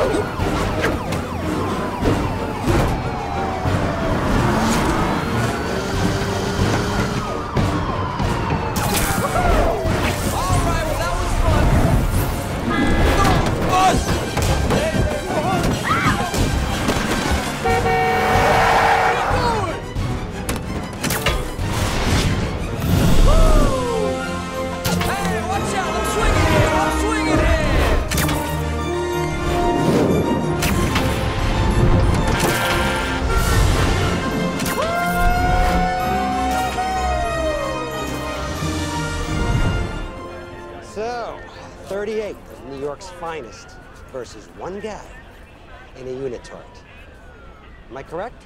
Woo! So, 38 of New York's finest versus one guy in a unitard. Am I correct?